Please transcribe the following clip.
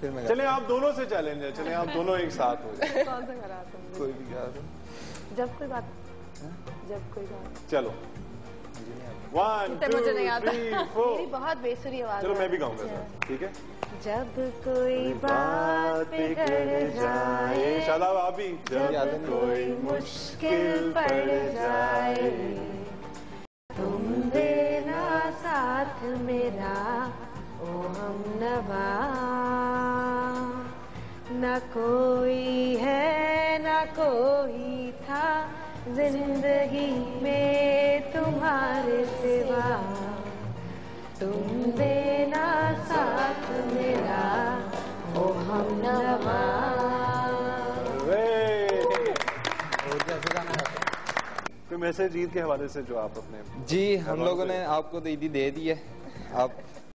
फिर मैं चले आप दोनों से चैलेंज है चले आप दोनों एक साथ हो जाए। कौन सा करा कोई भी जब कोई बात जब कोई बात। चलो। मुझे नहीं आता। मेरी बहुत बेसुरी आवाज़ चलो मैं भी गाऊँगा ठीक है? जब कोई बात बिगड़ जाए शादाब आप भी याद जब कोई मुश्किल पड़ जाए तुम देना साथ मेरा ओ हम नवा न कोई है न कोई था। ज़िंदगी में तुम्हारे सिवा तुम देना साथ मेरा ओ हम नवा? कोई मैसेज ईद के हवाले से जो आप अपने जी हम लोगों ने आपको तो ईदी दे दी है। आप